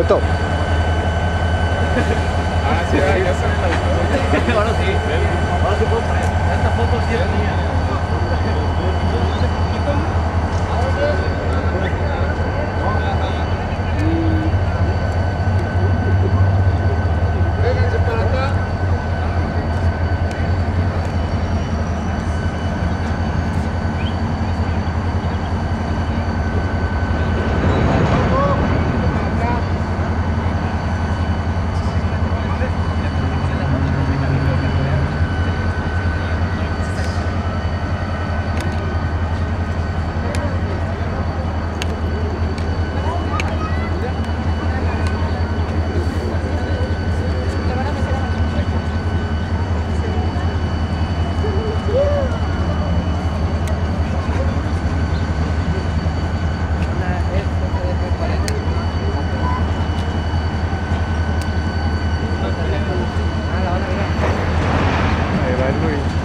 Beto. Ah, sí, ya sale la Ahora sí. Ahora sí puedo poner. Esta foto sí es mía. I agree.